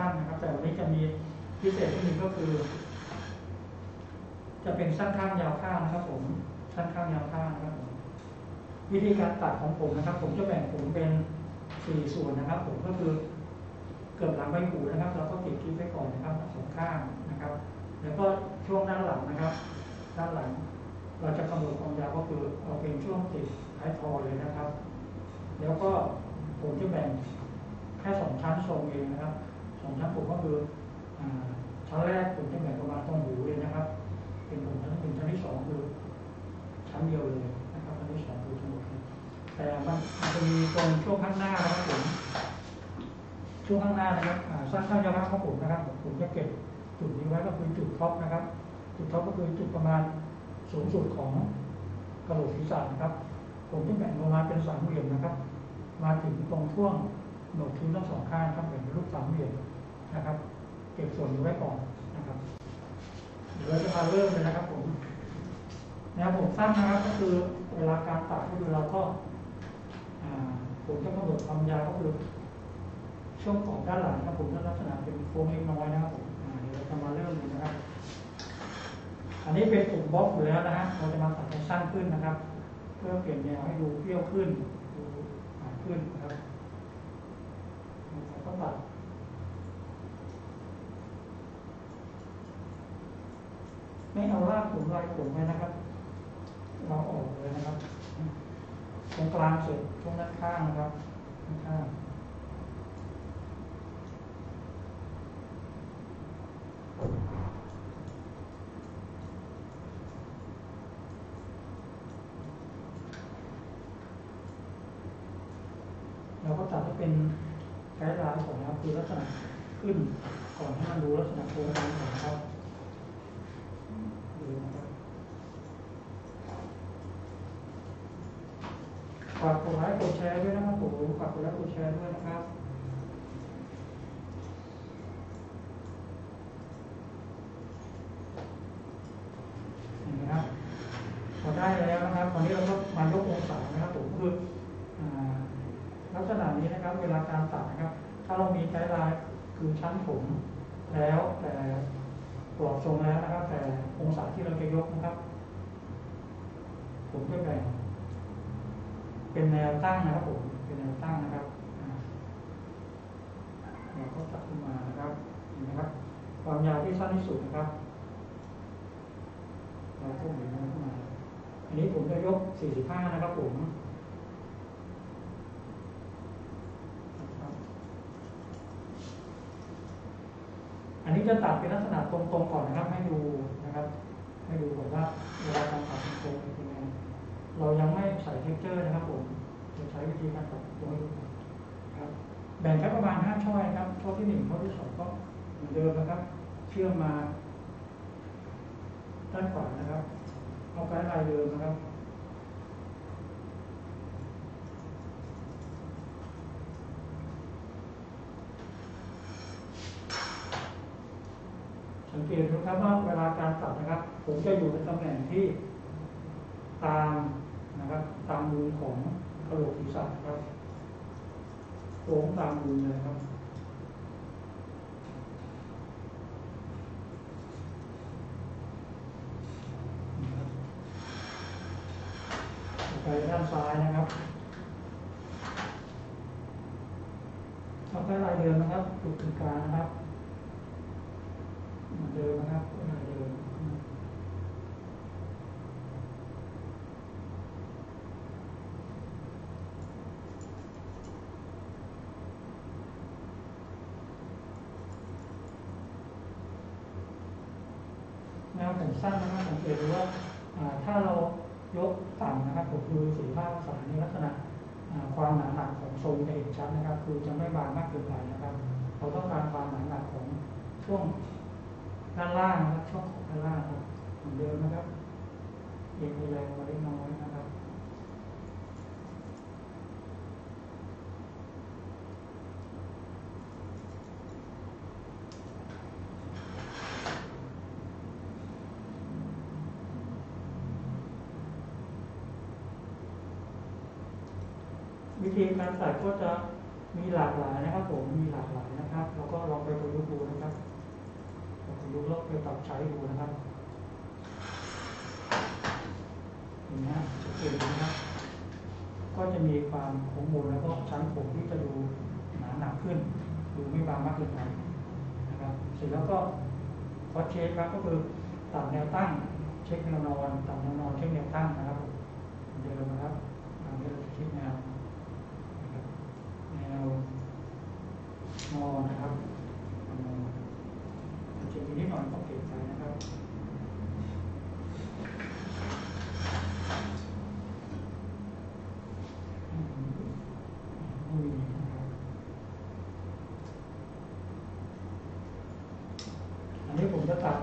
สั้นนะครับ แต่วันนี้จะมีพิเศษที่หนึ่งก็คือ จะเป็นสั้นข้างยาวข้างนะครับ ผม สั้นข้างยาวข้างนะครับผมวิธีการตัดของผมนะครับ ผมจะแบ่งผมเป็นสี่ส่วนนะครับ ผมก็คือเกือบหลังใบหูนะครับเราก็ติดคลิปไว้ก่อนนะครับสองข้างนะครับ แล้วก็ช่วงด้านหลังนะครับ ด้านหลัง เราจะกำหนดความยาวก็คือเอาเป็นช่วงติดท้ายทอยเลยนะครับ แล้วก็ผมจะแบ่งแค่สองชั้นทรงเองนะครับ สองชั้นผมก็คือชั้นแรกผมจะแบ่งประมาณตรงหูเลยนะครับ เป็นผมชั้นหนึ่งชั้นที่สองคือชั้นเดียวเลยนะครับชั้นที่สองคือทั้งหมดแต่มันมันจะมีตรงช่วงข้างหน้านะครับผมช่วงข้างหน้านะครับอ่าสร้างข้างยาวข้างของผมนะครับ ผมจะเก็บจุดนี้ไว้ก็คือจุดท็อปนะครับ จุดท็อปก็คือจุดประมาณสูงสุดของกระโหลกศีรษะนะครับ ผมจะแบ่งลงมาเป็นสามเหลี่ยมนะครับ มาถึงตรงช่วง โหนกคิ้วทั้งสองข้างครับแบ่งเป็นรูปสามเหลี่ยมนะครับ เก็บส่วนนี้ไว้ก่อนนะครับเดี๋ยวจะมาเริ่มเลยนะครับผมแนวผมสั้นนะครับ ก็คือเวลาการตัดก็คือเราก็ผมจะกำหนดความยาวก็คือช่วงของด้านหลังนะครับผมจะลักษณะเป็นโค้งเล็กน้อยนะครับผมเดี๋ยวเราจะมาเริ่มเลยนะครับ อันนี้เป็นปุ่มบล็อกอยู่แล้วนะฮะเราจะมาตัดให้สั้นขึ้นนะครับ เพื่อเปลี่ยนแนวให้ดูเปรี้ยวขึ้นดูหนาขึ้นนะครับ แล้วก็ตัดไม่เอารากผมลายผมไว้นะครับ เราออกเลยนะครับ ตรงกลางสุดตรงด้านข้างนะครับด้านข้างเราก็ตัดให้เป็น guideline ก่อนนะครับคือลักษณะขึ้นก่อนให้มันดูลักษณะโครงการก่อนนะครับดูนะครับฝากกดไลค์กดแชร์ด้วยนะครับผมฝากกดไลค์กดแชร์ด้วยนะครับเห็นไหมครับพอได้แล้วนะครับตอนนี้เราก็มายกองศานะครับผมคือลักษณะนี้นะครับ เวลาการตัดนะครับ ถ้าเรามีไกด์ไลน์คือชั้นผมแล้วแต่กรอบทรงแล้วนะครับ แต่องศาที่เราจะยกนะครับ ผมจะแบ่งเป็นแนวตั้งนะครับผมเป็นแนวตั้งนะครับเราก็ตัดขึ้นมานะครับเห็นไหมครับ ความยาวที่สั้นที่สุดนะครับเราก็หมุนมันเข้ามาอันนี้ผมจะยก 45 นะครับผมนะครับอันนี้ จะตัดเป็นลักษณะตรงๆก่อนนะครับให้ดูนะครับให้ดูก่อนว่าเวลาการตัดตรงเป็นยังไงเรายังไม่ใส่ texture นะครับผมจะใช้วิธีการตัดตรงนี้ก่อนครับแบ่งแค่ประมาณ5ช่อนะครับช่อที่1ช่อที่2ก็เหมือนเดิมนะครับ เชื่อมมาด้านขวานะครับ เอาไกด์ไลน์เดิมนะครับ สังเกตดูครับว่าเวลาการตัดนะครับ ผมจะอยู่ในตำแหน่งที่ตามนะครับตามมุมของกระโหลกศีรษะครับโค้งตามมุมเลยครับไปด้านซ้ายนะครับเอาไปลายเดิมนะครับจุดกึ่งกลางนะครับ เหมือนเดิมนะครับลานผมสั้นนะครับสังเกตดูว่าถ้าเรายกต่ำนะครับก็คือสี่ห้าองศาในลักษณะอ่าความหนาหนักของทรงจะเห็นชัดนะครับ คือจะไม่บางมากเกินไปนะครับ เราต้องการความหนาหนักของช่วง ด้านล่างนะครับช่วงของด้านล่างครับเหมือนเดิมนะครับเอียงแรงมาเล็กน้อยนะครับวิธีการตัดก็จะมีหลากหลายนะครับผมมีหลากหลายนะครับ แล้วก็ลองไปประยุกต์ดูนะครับ ลองประยุกต์แล้วไปปรับใช้ดูนะครับเห็นไหมฮะสังเกตดูนะครับก็จะมีความคงมูลแล้วก็ชั้นผมที่จะดูหนาหนักขึ้น ดูไม่บางมากเกินไปนะครับ เสร็จแล้วก็คอเช็คครับก็คือตัดแนวตั้ง เช็คแนวนอนตัดแนวนอนเช็คแนวตั้งนะครับผมเดิมนะครับทางนี้เราจะเช็คแนวนะครับแนวนอนนะครับนอนเช็คนิดหน่อยต้องเก็บใจนะครับ ไม่มีนะครับอันนี้ผมจะตัด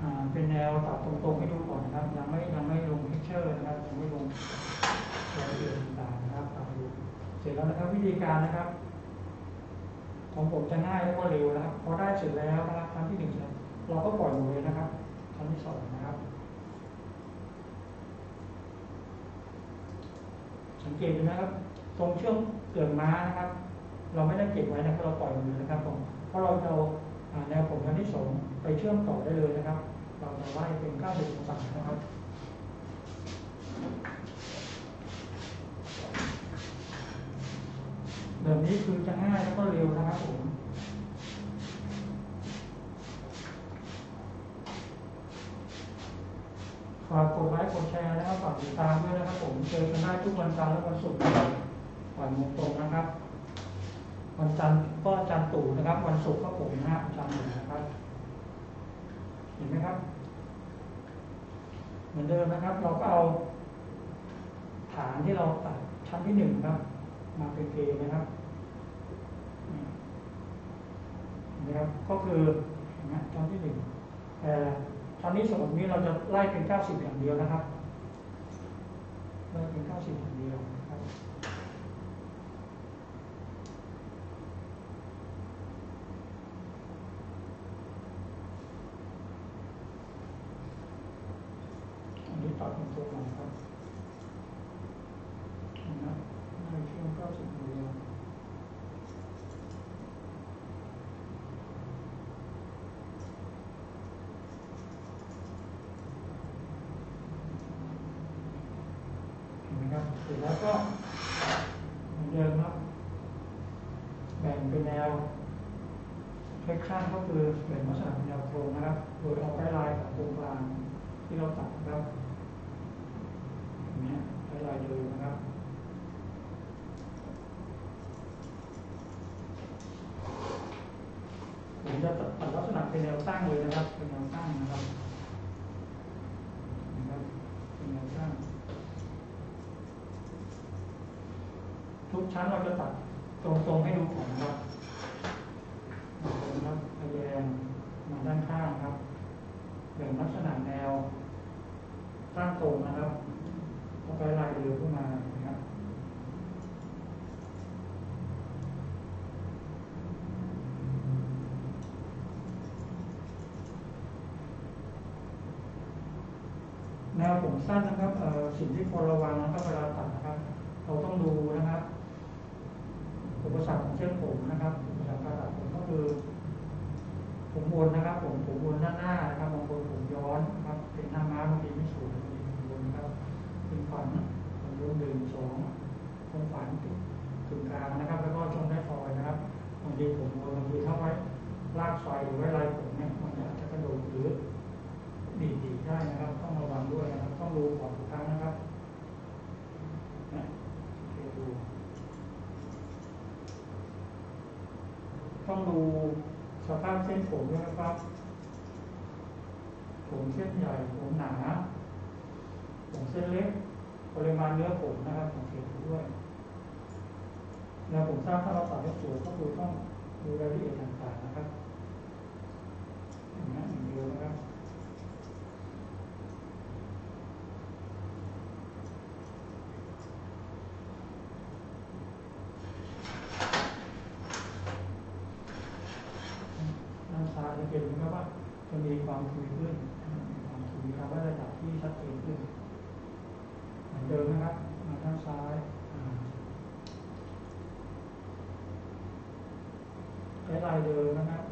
อ่าเป็นแนวตัดตรงๆให้ดูก่อนนะครับ ยังไม่ยังไม่ลงพิเชอร์นะครับยังไม่ลงรายละเอียดต่างๆนะครับตัดดูเสร็จแล้วนะครับ วิธีการนะครับ ของผมจะง่ายแล้วก็เร็วนะครับพอได้เสร็จแล้วนะครับครั้งที่หนึ่งเนี่ยเราก็ปล่อยหมดเลยนะครับครั้งที่สองนะครับ สัง เกตดูนะครับ ตรงช่วงเกลือนม้านะครับ เราไม่ได้เก็บไว้นะครับเราปล่อยมือนะครับผมเพราะเราจะเอาแนวผมทันที่สองไปเชื่อมต่อได้เลยนะครับ เราจะไล่เป็น90องศานะครับแบบนี้คือจะง่ายแล้วก็เร็วนะครับผม ฝากกดไลค์กดแชร์นะครับฝากติดตามด้วยนะครับ ผมเจอกันได้ทุกวันจันทร์และวันศุกร์นะครับวันมงตรงนะครับ วันจันทร์ก็จันทร์ตู่นะครับ วันศุกร์ก็ผมนะฮะจันทร์หนึ่นะครับ เห็นไหมครับ เหมือนเดิมนะครับ เราก็เอา ฐานที่เราตัดชั้นที่หนึ่งครับ มาเป็นเกณฑ์นะครับนี่เห็นไหมครับ ก็คือชั้นที่หนึ่งแต่ ตอนนที่สองนี้เราจะไล่เป็นเก้าสิบอย่างเดียวนะครับไล่เป็นเก้าสิบอย่างเดียวนะครับ อันนี้ตัดเป็นตัวหน่อยครับนะครับในช่วง90มิลลิเห็นไหมครับเสร็จแล้วก็เหมือนเดิมครับ แบ่งเป็นแนวคล้ายๆก็คือแบ่งลักษณะเป็นแนวตรงนะครับ โดยเอาไกด์ไลน์ของตรงกลางที่เราตัดนะครับอย่างเนี้ยไก ด์ไลน์เดิมนะครับ ผมจะตัดตัดลักษณะเป็นแนวตั้งเลยนะครับ เป็นแนวตั้งนะครับนะครับ เป็นแนวตั้ง ทุกชั้นเราจะตัดตรงๆให้ดูก่อนนะครับตรงนะครับทะแยงมาด้านข้างครับแบ่งลักษณะแนวตั้งตรงนะครับแล้วก็ลายเรือขึ้นมานะครับ แนว ผมสั้นนะครับสิ่งที่ควรระวังนะครับเวลาตัดนะครับ เราต้องดูนะครับอุปสรรคของเส้นผมนะครับอุปสรรคการตัดผมก็คือผมวนนะครับ ผมผมวนหน้าหน้านะครับบางคนผมย้อนนะครับ เป็นหน้าม้าบางทีไม่สวยบางทีผมวนนะครับ เป็นฝันผมวนหนึ่งสองตรงฝันถึงกลางนะครับ แล้วก็ช่วงได้ฟอยนะครับบางทีผมวนบางทีถ้าไว้ลากไฟหรือไว้ลายผมเนี่ยมันอาจจะกระโดดหรือดีดดีดได้นะครับ ต้องระวังด้วยนะครับ ต้องดูก่อนทุกครั้งนะครับนะโอเคดู ต้องดูสภาพเส้นผมด้วยนะครับ ผมเส้นใหญ่ ผมหนา ผมเส้นเล็ก ปริมาณเนื้อผมนะครับสังเกตดูด้วยแล้วผมทราบถ้าเราตัดให้สวยก็คือต้องดูรายละเอียดต่างๆนะครับอย่างนี้อย่างเดียวนะครับ ด้านซ้ายจะเป็นนะครับว่าจะมีความทุยขึ้นมีความทุยครับว่าระดับที่ชัดเจนขึ้นเหมือนเดิมนะครับ มาด้านซ้ายอ่า ใช้ลายเดิมนะครับ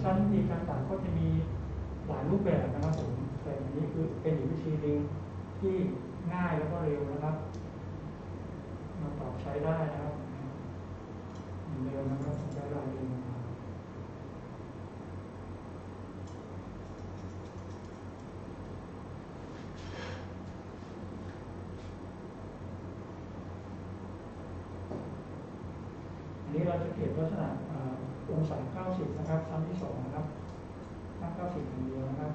นะครับผมสั้นวิธีการตัดก็จะมีหลายรูปแบบนะครับผมแต่อันนี้คือเป็นอีกวิธีหนึ่งที่ง่ายแล้วก็เร็วนะครับ มาปรับใช้ได้นะครับเหมือนะครับใช้ลายเดิมมาอันนี้เราจะเก็บลักษณะ อ่าเก้าสิบนะครับซ้ำที่สองนะครับตั้ง90อย่างเดียวนะครับ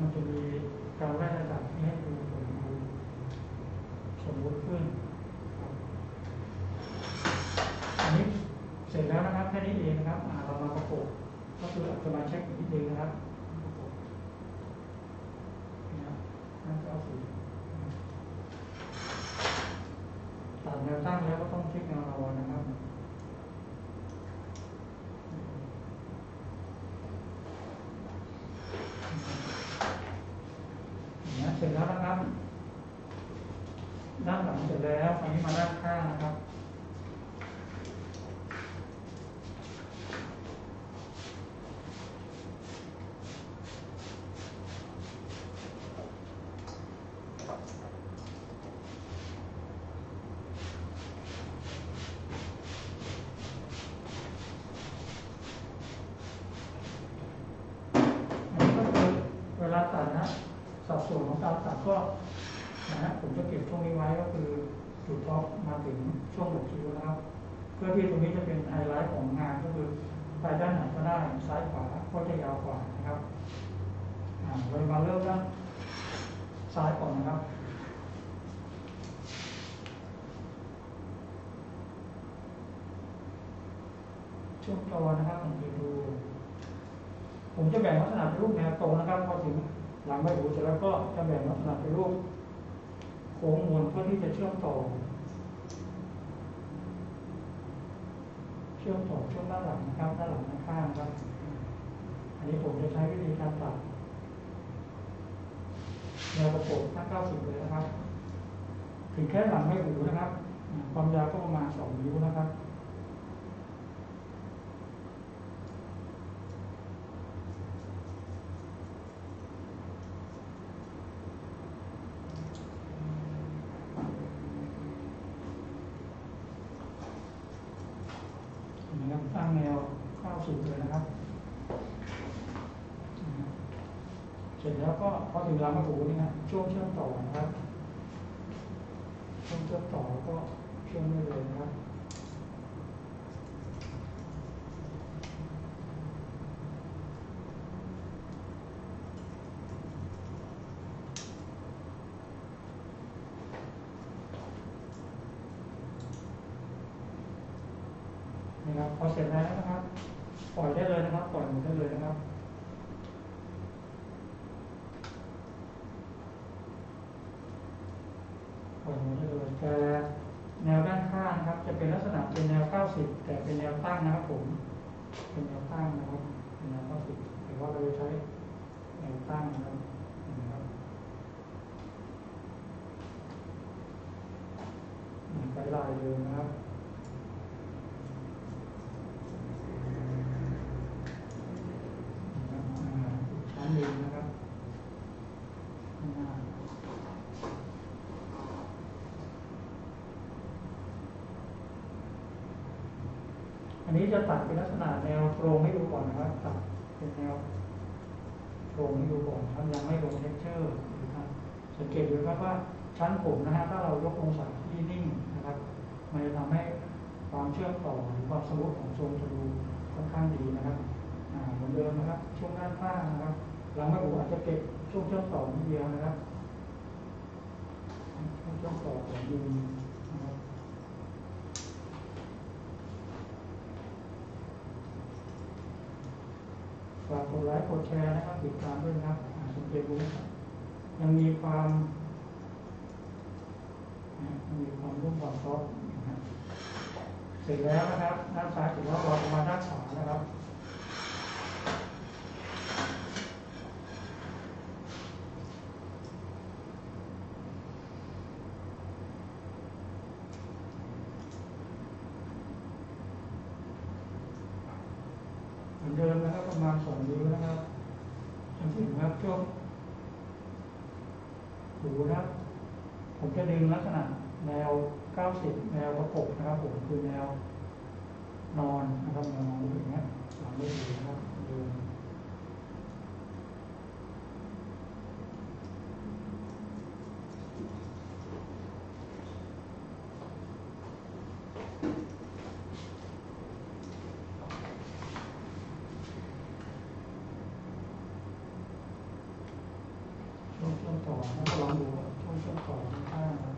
มันจะมีการไล่ระดับให้ดูสมบูรณ์สมบูรณ์ขึ้นครับอันนี้เสร็จแล้วนะครับแค่นี้เองนะครับอ่าเรามาประกบก็คืออาจจะมาเช็คอีกนิดนึงนะครับประกบนะครับนั่นก็เอาสีตัดแนวตั้งแล้วก็ต้องเช็คแนวนอนนะครับ อย่างนี้ยเสร็จแล้วนะครับ ด้านหลังเสร็จ แล้วคราวนี้มาด้านข้างนะครับ อันนี้ก็คือเวลาตัดนะสัดส่วนของการตัดก็นะฮะผมจะเก็บช่วงนี้ไว้ก็คือจุดท็อปมา ถึงช่วงหกคิ้วนะครับ เพื่อที่ตรงนี้จะเป็นไฮไลท์ของงานก็คือไปด้านไหนก็ได้ซ้ายขวาก็จะยาวกว่านะครับเรามาเริ่มด้านซ้ายก่อนนะครับช่วงตอนนะครับผมจะดู ผมจะแบ่งลักษณะเป็นรูปแนวตรงนะครับ พอถึงหลังใบหูเสร็จแล้วก็จะแบ่งลักษณะเป็นรูปโค้งมนเพื่อที่จะเชื่อมต่อ เช่วงต่อช่วงด้านหลังนะครับด้านหลังด้านข้างครับ อันนี้ผมจะใช้วิธีการตัดแนวประกบทั้ง90 เลยนะครับ ถึงแค่หลังไม่หูนะครับ ความยาวก็ประมาณ 2 นิ้วนะครับตั้งแนวเข้าสู่เลยนะครับ เสร็จแล้วก็ พอถึงลำมะหูนี่นะช่วงเชื่อมต่อนะครับ ช่วงเชื่อมต่อแล้วก็เชื่อมได้เลยนะครับนะครับพอเสร็จแล้วนะครับ ปล่อยได้เลยนะครับ ปล่อยหมดได้เลยนะครับ ปล่อยหมดได้เลยแต่แนวด้านข้างนะครับ จะเป็นลักษณะเป็น แนว 90 แต่เป็นแนวตั้งนะครับผม เป็นแนวตั้งนะครับ เป็นแนว 90 แต่ว่าเราจะใช้แนวตั้งนะครับไปลายเดิมนะครับอ่าอีกชั้นหนึ่งนะครับข้างหน้าอั นนี้จะตัดเป็นลักษณะแนวตรงให้ดูก่อนนะครับตัดเป็นแนวตรงให้ดูก่อนครับยังไม่ลง texture นะครับสังเกตดูครับว่าชั้นผมนะฮะถ้าเรายกองศาที่นิ่งนะครับ มันจะทำให้ความเชื่อมต่อหรือความ smooth ของทรงจะดูค่อนข้างดีนะครับเหมือนเดิมนะครับ ช่วงด้านข้างนะครับหลังไม่หูอาจจะเก็บช่วงเชื่อมต่อนิดเดียวนะครับช่วงเชื่อมต่อของมือนะครับ ฝากกดไลค์กดแชร์นะครับติดตามด้วยนะครับสังเกตดูนะครับยังมีความมีความรุ่มความซอฟต์นเสร็จแล้วนะครับด้านซ้ายถือว่าพอประมาณด้านขวานะครับ มือนเดิมนะครับ ประมาณสองนิ้วนะครับจนถึงครับช่วงหูนะครับ ผมจะดึงลักษณะแนว 90 แนวประกบนะครับ ผมคือแนวนอนนะครับแนวนอนอย่างเงี้ยหลังไม่ดีนะครับดึงช่วงช่วงต่อนะครับลองดูว่าช่วงช่วงต่อข้างๆนะครับ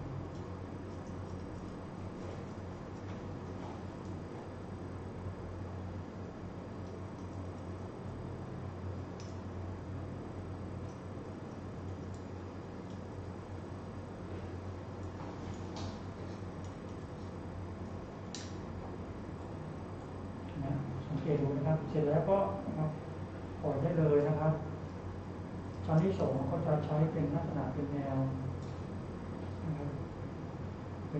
นะสังเกตดูนะครับ เสร็จแล้วก็นะครับปล่อยได้เลยนะครับชั้นที่สองก็จะใช้เป็นลักษณะเป็นแนวนะครับ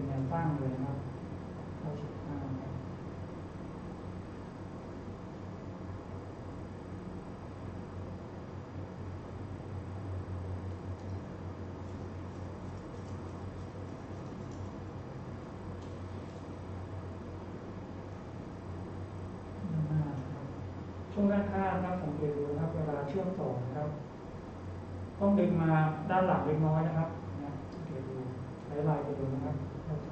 เป็นแนวตั้งเลยนะครับเข้าสิดข้านะครับช่วงด้านข้างนะครับสังเกตดูนะครับเวลาเชื่อมต่อนะครับ ต้องดึงมาด้านหลังเล็กน้อยนะครับนะเกตดูใช้ลายไปดูนะครับเข้าใจ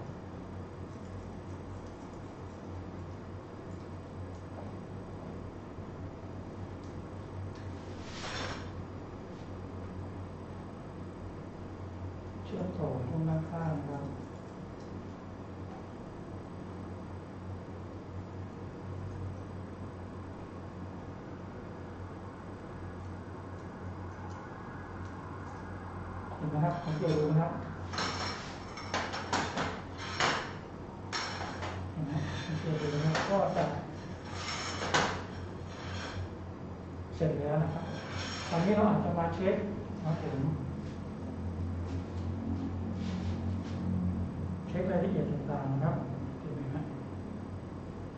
เชื่อมต่อช่วงด้านข้างนะครับ เห็ นไหมครับสังเกตดูนะครับเห็นไหมสังเกตดูนะครับก็จะเสร็จแล้วนะครับ ตอนนี้เราอาจจะมาเช็คนะครับผมเช็ครายละเอียดต่างๆนะครับเห็นไหมฮะ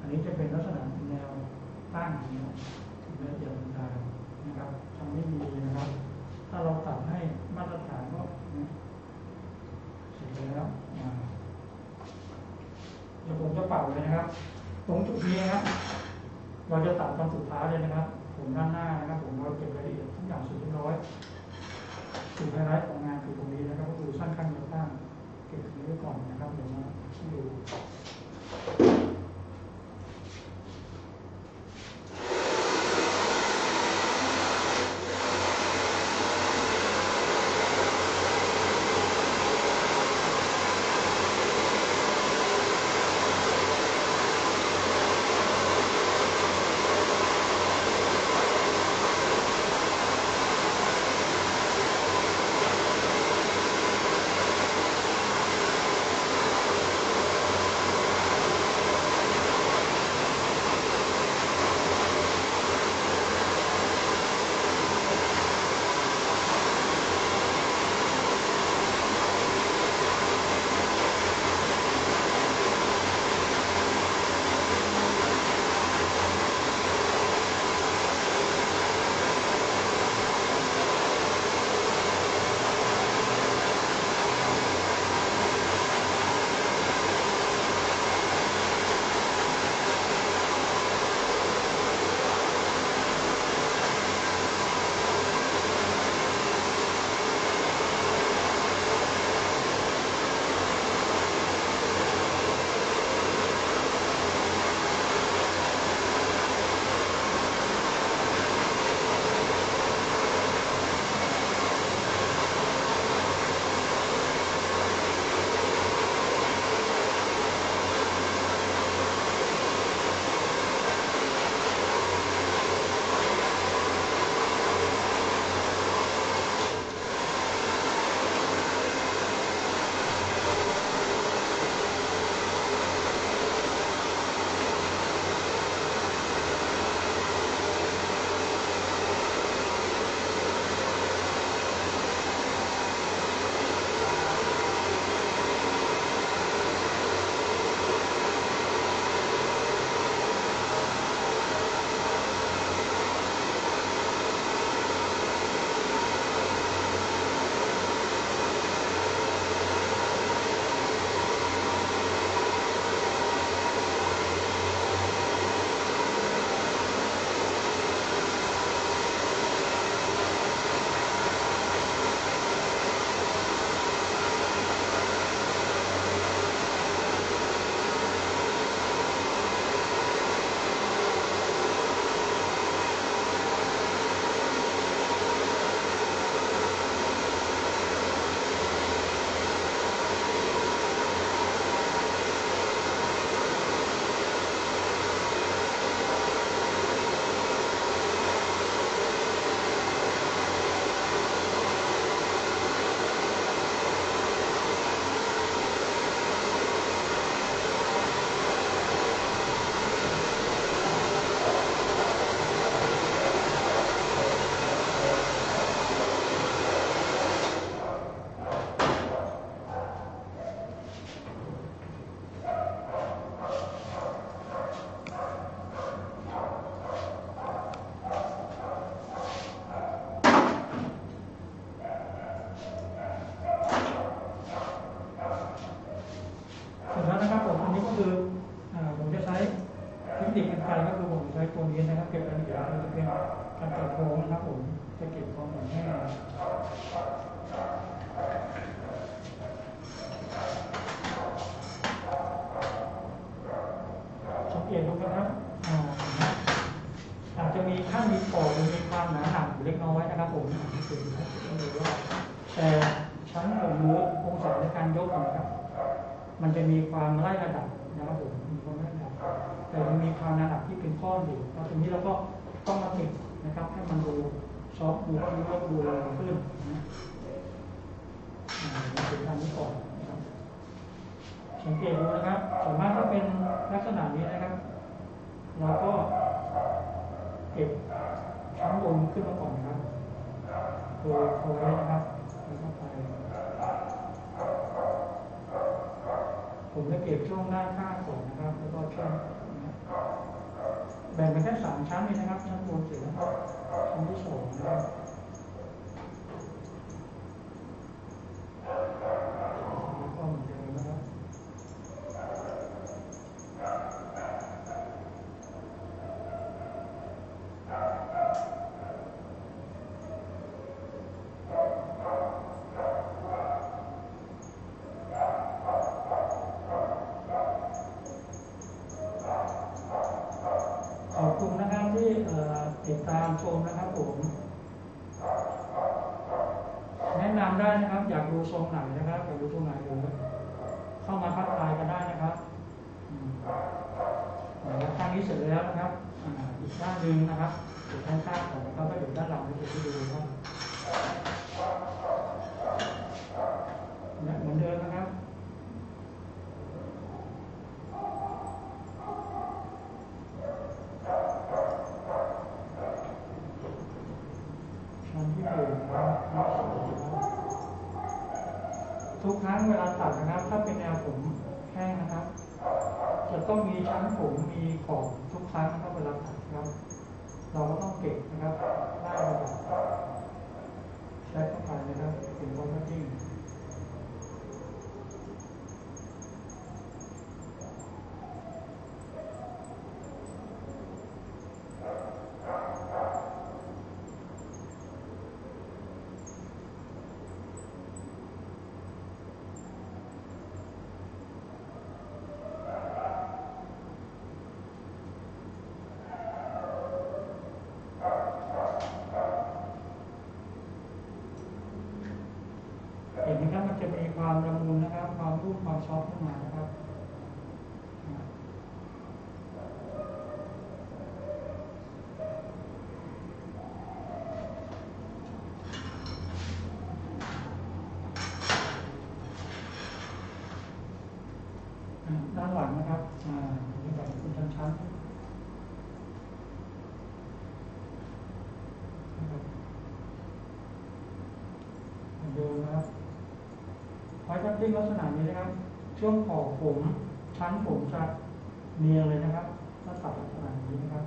อันนี้จะเป็นลักษณะแนวตั้งนะครับรายละเอียดต่างๆนะครับทำไม่ดีนะครับ ถ้าเราตัดให้มาตรฐานก็เสร็จแล้วเดี๋ยวผมจะเป่าเลยนะครับ ตรงจุดนี้นะครับเราจะตัดตอนสุดท้ายเลยนะครับ ผมด้านหน้านะครับ ผมเราเก็บรายละเอียดทุกอย่างสร็จเรียบร้อยจุดไฮไลท์ของงานคือตรงนี้นะครับก็คือสั้นขั้นยาวข้างเก็บตรงนี้ไว้ก่อนนะครับเดี๋ยวมาดู จะเก็บความหนาแน่นสังเกตดูนะครับอาจจะมีถ้ามีปอดหรือมีความหนาหนักอยู่เล็กน้อยนะครับผมสังเกตดูนะต้องดูว่าแต่ชั้นของเนื้อองศาในการยกนะครับ มันจะมีความไล่ระดับนะครับผมมีความไล่ระดับแต่มันมีความหนาหนักที่เป็นข้อนอยู่แล้วทีนี้เราก็ต้องมาติดนะครับให้มันดู ซอฟต์ดูดูดูดูขึ้นนะอ่ามาถึงทางนี้ก่อนนะครับสังเกตดูนะครับส่วนมากถ้าเป็นลักษณะนี้นะครับเราก็เก็บชั้นบนขึ้นมาก่อนนะครับโดยโคไว้นะครับแล้วก็ไปผมจะเก็บช่วงด้านข้างก่อนนะครับ แล้วก็ช่วงนะครับ แบ่งเป็นแค่สามชั้นเองนะครับชั้นบนสุดแล้วชั้นที่สองนะครับแล้วก็เหมือนเดิมนะครับ ขอบคุณนะครับที่เอ่อติดตามชมนะครับผม แนะนำได้นะครับ อยากดูทรงไหนนะครับอยากดูทรงไหนดูเข้ามาทักทายกันได้นะครับอืมเดี๋ยวข้างนี้เสร็จแล้วนะครับอ่าอีกด้านหนึ่งนะครับอีกข้างข้างของเขาก็อยู่ด้านหลังที่จะดูครับเนี่ยเหมือนเดิมนะครับ ชั้นที่หนึ่งนะครับทุกครั้งเวลาตัดนะครับ ถ้าเป็นแนวผมแห้งนะครับ จะต้องมีชั้นผมมีขอบทุกครั้งนะครับเวลาตัดครับ เราก็ต้องเก็บนะครับไล่ระดับแชทเข้าไปนะครับถึงวันที่ดิ้งเห็นไหมครับมันจะมีความละมุนนะครับ ความรูปความซอฟต์ขึ้นมานะครับ อ่าด้านหลังนะครับ อ่านี่แบบเป็นชั้นๆนะครับเหมือนเดิมนะครับไวิ่งลักษณะนี้นะครับ ช่วงขอบผมชั้นผมจะเนียนเลยนะครับถ้าตัดลักษณะนี้นะครับ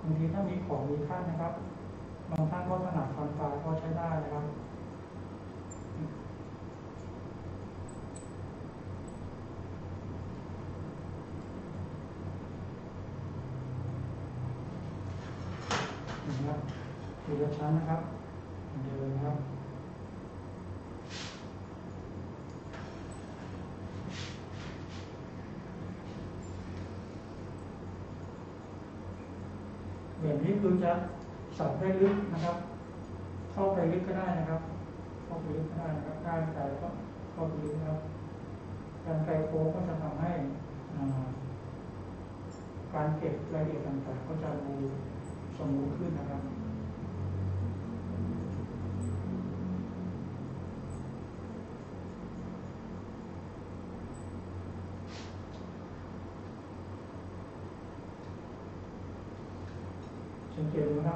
บางทีถ้ามีของมีขั้นนะครับ บางท่านก็ถนัดฟันปลาก็ใช้ได้นะครับนะครับทีละชั้นนะครับเหมือนเดิมนะครับแบบนี้คือจะ สับได้ลึกนะครับ เข้าไปลึกก็ได้นะครับ เข้าไปลึกก็ได้นะครับก้ารไกลก็เข้าไปลึกนะครับการไกลโค้งก็จะทำให้การเก็บรายละเอียดต่างๆ ก็จะดูสมบูรณ์ขึ้นนะครับ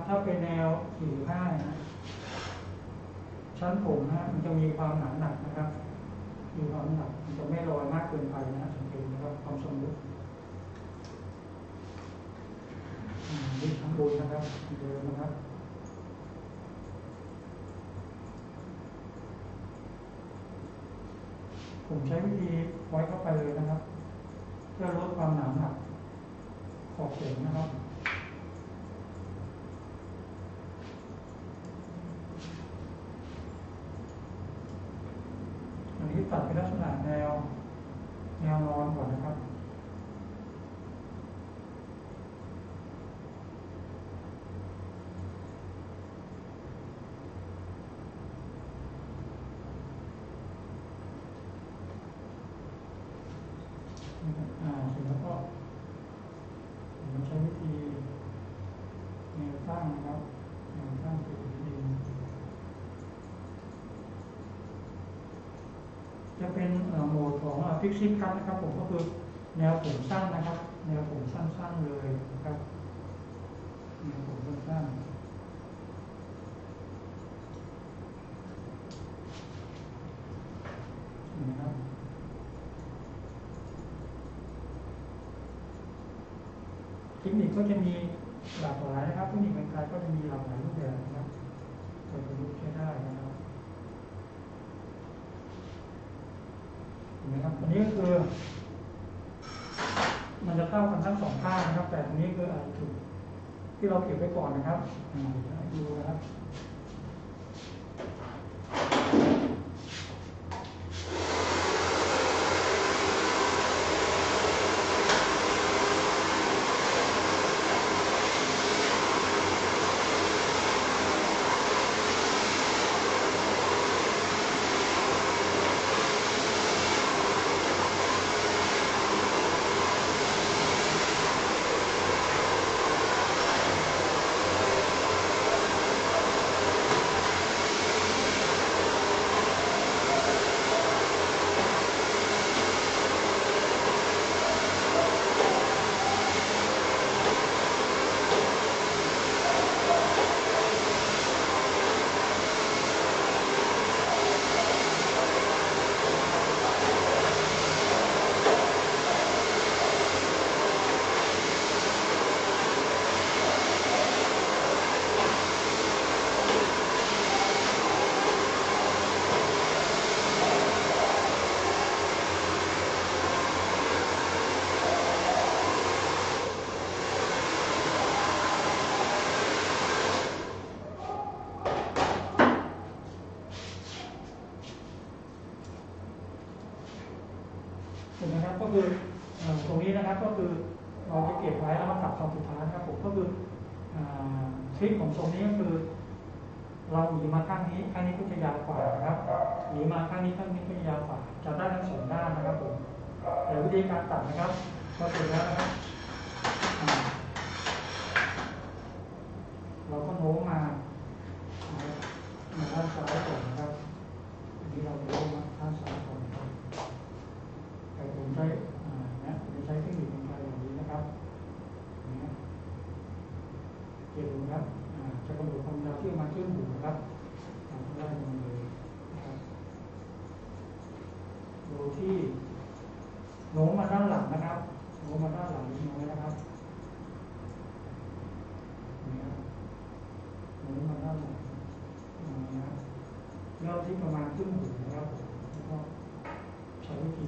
ถ้าเป็นแนวสี่ห้านะชั้นผมนะมันจะมีความหนาหนักนะครับ มีความหนักมันจะไม่ลอยมากเกินไปนะสังเกตนะครับความสมดุลนี่ชั้นบนนะครับเดิมนะครับผมใช้วิธีไว้เข้าไปเลยนะครับ เพื่อลดความหนาหนักขอบเข็มนะครับ อันนี้ตัดเป็นลักษณะแนว แนวนอนก่อนนะครับ อ่าเสร็จแล้วก็ผมใช้วิธีแนวตั้งนะครับแนวตั้งคือดินจะเป็นเอ่อโหมดของ ฟิกซิคัทนะครับผมก็คือแนวผมสั้นนะครับ แนวผมสั้นๆเลยนะครับแนวผมสั้นๆนะครับเทคนิคก็จะมีหลากหลายนะครับเทคนิคการก็จะมีหลากหลายรูปแบบนะครับจะประยุกต์ใช้ได้นะครับเห็น ไหมครับอันนี้ก็คือ มันจะเท่ากันทั้งสองข้างนะครับ แต่ตรงนี้คืออาจุดที่เราเก็บไว้ก่อนนะครับดูนะครับ ถูกไหมครับก็คือเอ่อตรงนี้นะครับก็คือเราจะเก็บไว้แล้วมาตัดตอนสุดท้ายนะครับผมก็คืออ่าทริคของตรงนี้ก็คือ เราหนีมาข้างนี้ข้างนี้ก็จะยาวกว่านะครับหนีมาข้างนี้ข้างนี้ก็จะยาวกว่าจะได้ทั้งสองด้านนะครับผมแต่วิธีการตัดนะครับก็เสร็จแล้วนะครับอ่าเราก็โน้มมานะครับมาด้านซ้ายก่อนนะครับอันนี้เราโน้มมาด้านซ้ายก่อนนะครับ แต่ผมใช้อ่านะผมจะใช้เทคนิคของการอย่างนี้นะครับนะเกี่ยวนะครับอ่าจะกำหนดความยาวที่มาขึ้นหูนะครับทำได้ลงเลยนะครับโดยที่โน้มมาด้านหลังนะครับโน้มมาด้านหลังนี้น้อยนะครับนี่ครับโน้มมาด้านหลังอ่านะครับ ยอดที่ประมาณครึ่งหูนะครับแล้วก็ใช้วิธี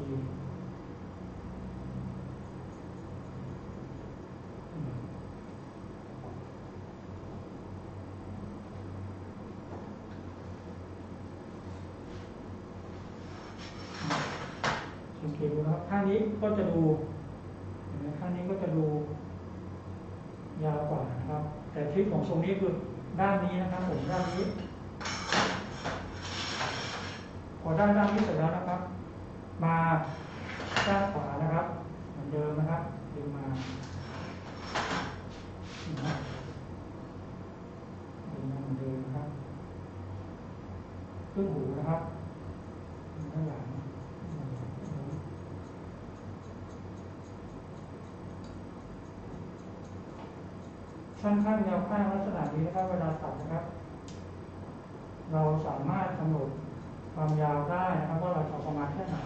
สังเกตุนะครับข้างนี้ก็จะดูข้างนี้ก็จะดู ยาวกว่านะครับ แต่ทริคของทรงนี้คือด้านนี้นะครับผมด้านนี้ พอได้ด้านนี้เสร็จแล้วนะครับ มาด้านขวานะครับ เหมือนเดิมนะครับดึงมาดึงมาเหมือนเดิมนะครับขึ้นหูนะครับด้านหลังช่างข้างยาวข้างลักษณะนี้นะครับเวลาตัดนะครับ เราสามารถกำหนด ความยาวได้นะครับว่าเราจะเอประมาณแค่ไหน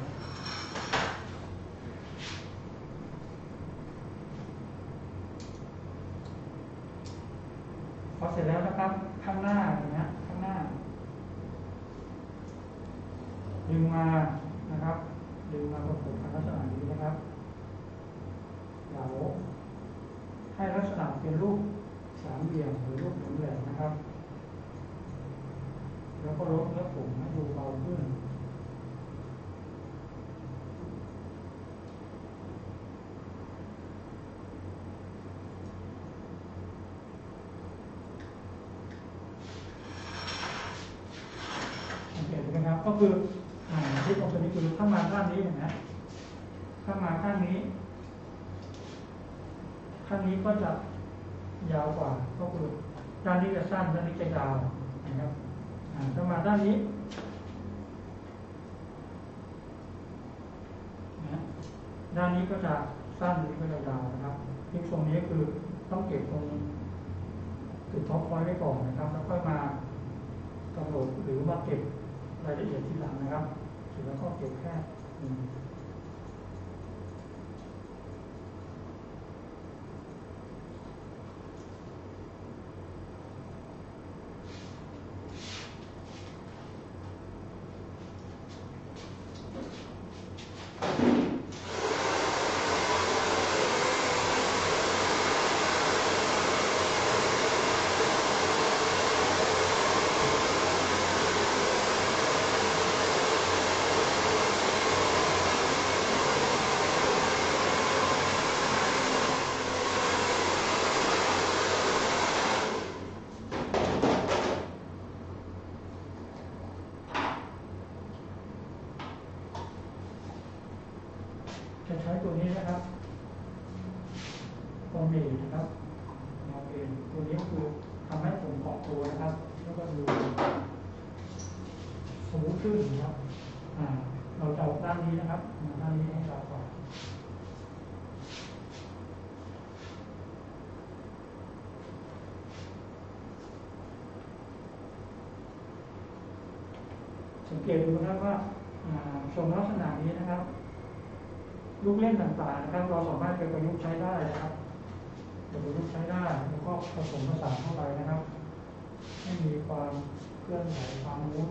พอเสร็จแล้วนะครับข้างหน้าอย่างเงี้ยข้างหน้า ดึงมานะครับ ดึงมาประกบกันลักษณะนี้นะครับเหลาให้ลักษณะเป็นรูปสามเหลี่ยมหรือรูปหลี่ยมแหลมนะครับ แล้วก็ลดเนื้อผมให้ดูเบาขึ้นสังเกตดูนะครับ ก็คือที่ตรงตัวนี้คือถ้ามาด้านนี้เห็นไหมถ้ามาข้างนี้ ข้างนี้ก็จะยาวกว่า ก็คือด้านนี้จะสั้นด้านนี้จะยาวนะครับ อ่าถ้ามาด้านนี้ด้านนี้ก็จะสั้นด้านนี้ก็จะยาวนะครับที่ตรงนี้คือต้องเก็บตรงจุดท็อปพอยต์ไว้ก่อนนะครับ แล้วค่อยมากำหนดหรือมาเก็บรายละเอียดทีหลังนะครับ ถึงแล้วก็เก็บแค่อืม จะใช้ตัวนี้นะครับโอเมนะครับโอเมตัวนี้ก็คือทำให้ผมเกาะตัวนะครับ แล้วก็ดูสมูทขึ้นนะครับ อ่า เราจะเอาด้านนี้นะครับมาด้านนี้ให้เราก่อนสังเกตดูนะ ครับว่าอ่าทรงลักษณะนี้นะครับ ลูกเล่นต่างๆนะครับ เราสามารถไปประยุกต์ใช้ได้นะครับประยุกต์ใช้ได้แล้วก็ผสมผสานเข้าไปนะครับ ให้มีความเคลื่อนไหวความมูด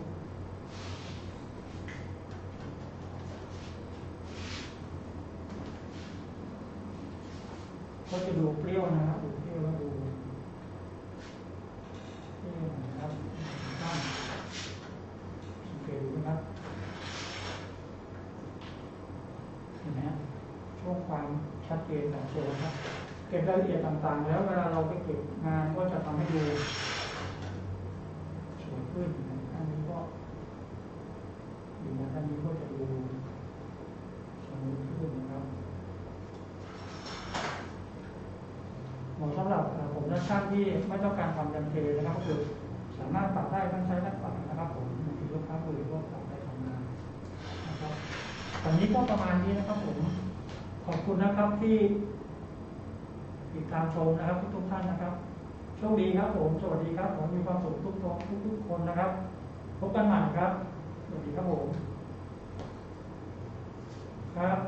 ก็จะดูเปรี้ยวนะครับดูเปรี้ยวแล้วดูเปรี้ยวนะครับตั้งสังเกตดูนะครับ เห็นไหมฮะช่วงความชัดเจนของตัวนะครับ เก็บ รายละเอียดต่างๆ แล้วเวลาเราไปเก็บงานก็จะทำให้ดูสวยขึ้นอันนี้ก็อยู่ในด้านนี้ก็จะดูสมูทขึ้นนะครับเหมาะสำหรับผมและช่างที่ไม่ต้องการทำยันเทนะครับก็คือสามารถปรับได้ทั้งใช้และปรับนะครับผมบางทีลูกค้าบริโภคปรับได้ทำงานนะครับวันนี้ก็ประมาณนี้นะครับผมขอบคุณนะครับที่ ดตามชมนะครับ ทุกๆท่านนะครับโชคดีครับผมสวัสดีครับผมมีความสุขทุกทุกทุกคนนะครับ พบกันใหม่ครับ สวัสดีครับผมครับ